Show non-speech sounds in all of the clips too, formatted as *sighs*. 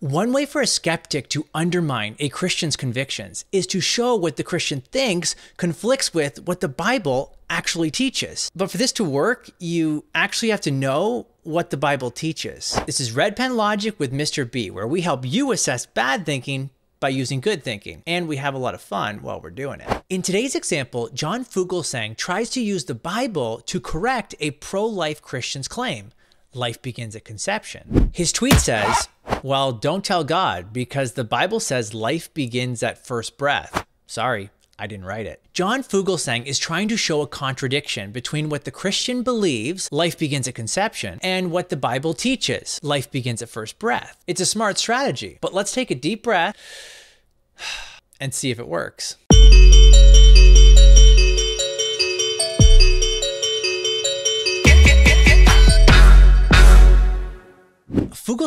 One way for a skeptic to undermine a Christian's convictions is to show what the Christian thinks conflicts with what the Bible actually teaches. But for this to work, you actually have to know what the Bible teaches. This is Red Pen Logic with Mr. B, where we help you assess bad thinking by using good thinking, and we have a lot of fun while we're doing it. In today's example, John Fugelsang tries to use the Bible to correct a pro-life Christian's claim. Life begins at conception. His tweet says, well, don't tell God because the Bible says life begins at first breath. Sorry, I didn't write it. John Fugelsang is trying to show a contradiction between what the Christian believes, life begins at conception, and what the Bible teaches, life begins at first breath. It's a smart strategy, but let's take a deep breath *sighs* and see if it works.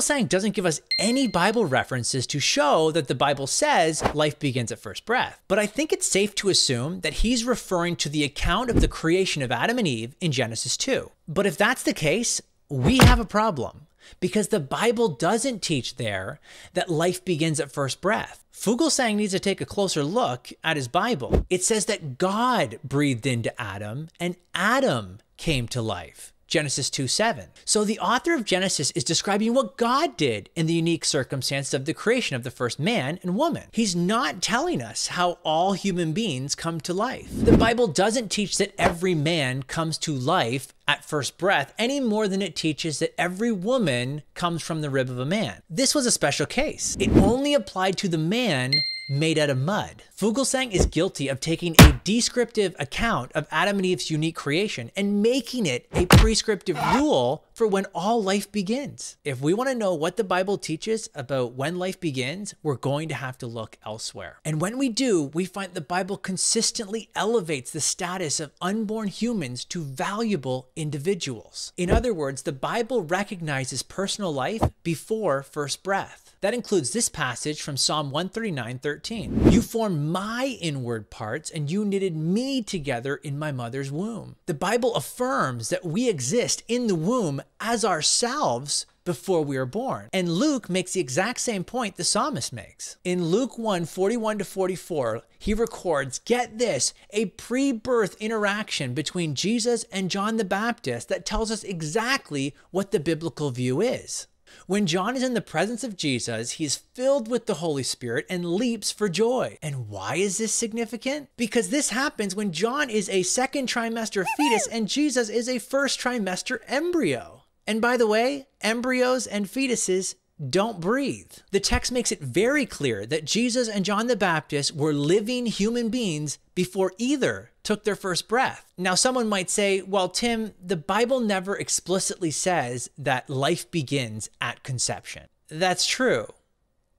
Fugelsang doesn't give us any Bible references to show that the Bible says life begins at first breath. But I think it's safe to assume that he's referring to the account of the creation of Adam and Eve in Genesis 2. But if that's the case, we have a problem because the Bible doesn't teach there that life begins at first breath. Fugelsang needs to take a closer look at his Bible. It says that God breathed into Adam and Adam came to life. Genesis 2 7. So the author of Genesis is describing what God did in the unique circumstance of the creation of the first man and woman. He's not telling us how all human beings come to life. The Bible doesn't teach that every man comes to life at first breath any more than it teaches that every woman comes from the rib of a man. This was a special case. It only applied to the man made out of mud. Fugelsang is guilty of taking a descriptive account of Adam and Eve's unique creation and making it a prescriptive rule for when all life begins. If we want to know what the Bible teaches about when life begins, we're going to have to look elsewhere. And when we do, we find the Bible consistently elevates the status of unborn humans to valuable individuals. In other words, the Bible recognizes personal life before first breath. That includes this passage from Psalm 139 13. You formed my inward parts, and you knitted me together in my mother's womb. The Bible affirms that we exist in the womb as ourselves before we are born. And Luke makes the exact same point the psalmist makes. In Luke 1 41 to 44, he records, get this, a pre birth interaction between Jesus and John the Baptist that tells us exactly what the biblical view is. When John is in the presence of Jesus, he's filled with the Holy Spirit and leaps for joy. And why is this significant? Because this happens when John is a second trimester fetus and Jesus is a first trimester embryo. And by the way, embryos and fetuses don't breathe. The text makes it very clear that Jesus and John the Baptist were living human beings before either took their first breath. Now, someone might say, well, Tim, the Bible never explicitly says that life begins at conception. That's true.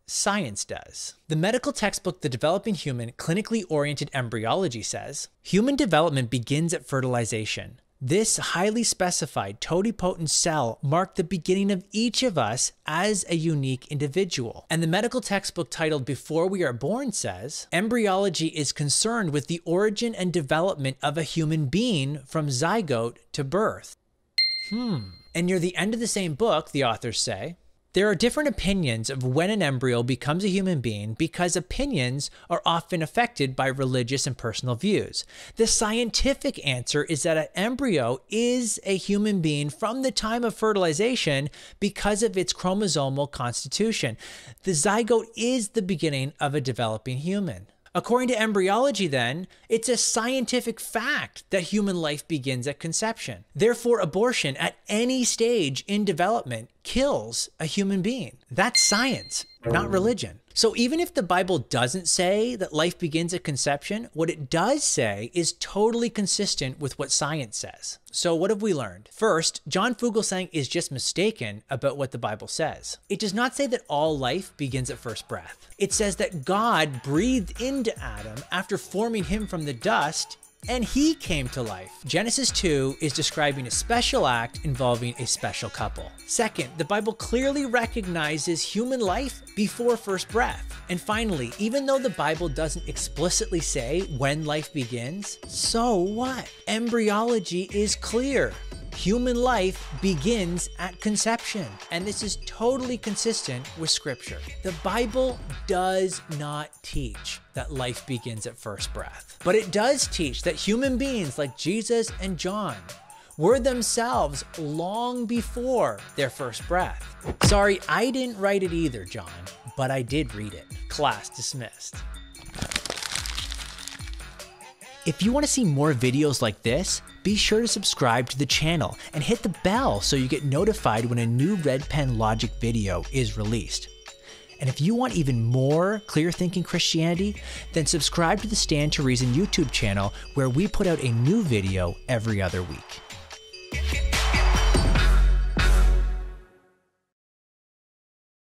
Science does. The medical textbook The Developing Human Clinically Oriented Embryology says human development begins at fertilization. This highly specified totipotent cell marked the beginning of each of us as a unique individual. And the medical textbook titled Before We Are Born says embryology is concerned with the origin and development of a human being from zygote to birth. Hmm. And near the end of the same book, the authors say, there are different opinions of when an embryo becomes a human being because opinions are often affected by religious and personal views. The scientific answer is that an embryo is a human being from the time of fertilization because of its chromosomal constitution. The zygote is the beginning of a developing human. According to embryology, then, it's a scientific fact that human life begins at conception. Therefore, abortion at any stage in development kills a human being. That's science, not religion. So even if the Bible doesn't say that life begins at conception, what it does say is totally consistent with what science says. So what have we learned? First, John Fugelsang is just mistaken about what the Bible says. It does not say that all life begins at first breath. It says that God breathed into Adam after forming him from the dust and he came to life. Genesis 2 is describing a special act involving a special couple. Second, the Bible clearly recognizes human life before first breath. And finally, even though the Bible doesn't explicitly say when life begins, so what? Embryology is clear. Human life begins at conception. And this is totally consistent with scripture. The Bible does not teach that life begins at first breath, but it does teach that human beings like Jesus and John were themselves long before their first breath. Sorry, I didn't write it either, John, but I did read it. Class dismissed. If you want to see more videos like this, be sure to subscribe to the channel and hit the bell so you get notified when a new Red Pen Logic video is released. And if you want even more clear thinking Christianity, then subscribe to the Stand to Reason YouTube channel where we put out a new video every other week.